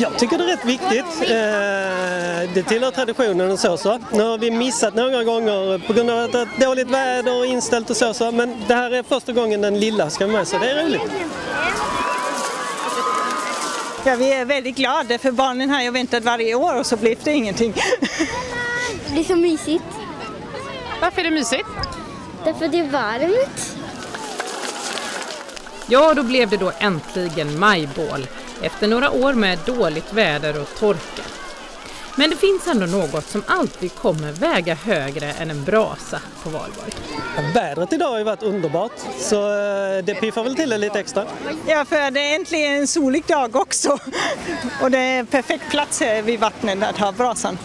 Jag tycker det är rätt viktigt. Eh, Det tillhör traditionen och så. så. Nu har vi missat några gånger på grund av att det är dåligt väder och inställt och så. så. Men det här är första gången den lilla ska med så det är roligt. Ja, vi är väldigt glada för barnen har ju väntat varje år och så blev det ingenting. Det är så mysigt. Varför är det mysigt? Därför det är varmt. Ja, då blev det då äntligen majbål efter några år med dåligt väder och torka. Men det finns ändå något som alltid kommer väga högre än en brasa på valborg. Vädret idag har ju varit underbart så eh, det piffar väl till det lite extra. Ja, för det är äntligen en solig dag också. Och det är perfekt plats här vid vattnet att ha brasan.